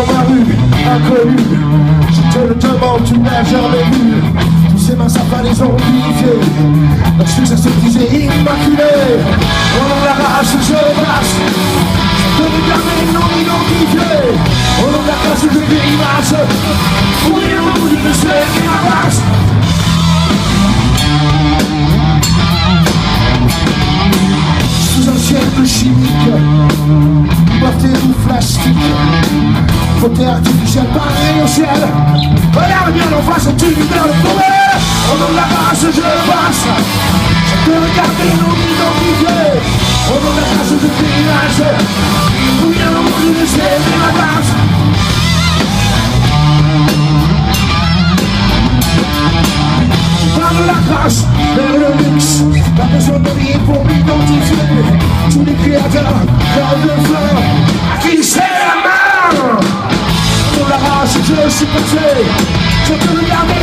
inconnu. Je te le demande, tu n'as jamais vu. Tous ces mains savent les Donc je suis à se disait immaculé. On la rage, je passe. Je te regarde non identifié On nom de la classe poterti échapper au ciel Regarde bien en face, tu me donnes tomber On en avance, je passe Je te regarde et non m'identifier On en avance, je t'image Où bien au monde, je sais, mais ma danse Dans la grâce, vers le luxe Pas besoin de vie pour m'identifier Tous les créateurs, dans le feu 싶었지. 저 끄는 야매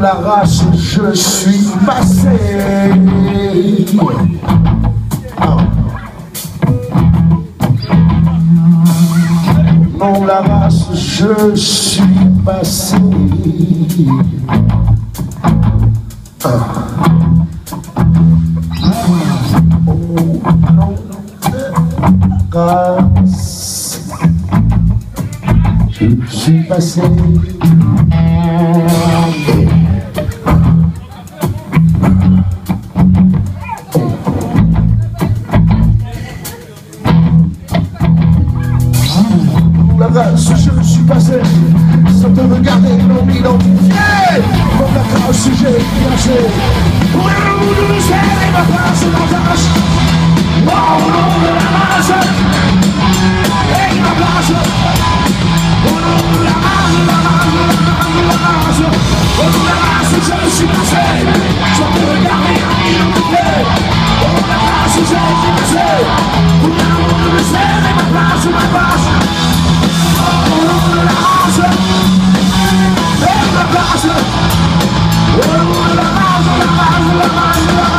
la race, je suis passé. Ah. Nom la race, je suis passé. Ah. Oh, de race, je suis passé. Ça peut regarder, non, m'identifier Mon attache, sujet engagé Pour un monde où nous serrons ma place d'attache Oh, au nom de la masse Et ma place Au nom de la masse, la masse, la masse, la masse Au nom de la masse, je suis passé Ça peut regarder, non, m'identifier Au nom de la masse, je suis passé Pour un monde où nous serrons ma place, ma place Oh, au la passion, Oh, the passion, in the passion, in the passion.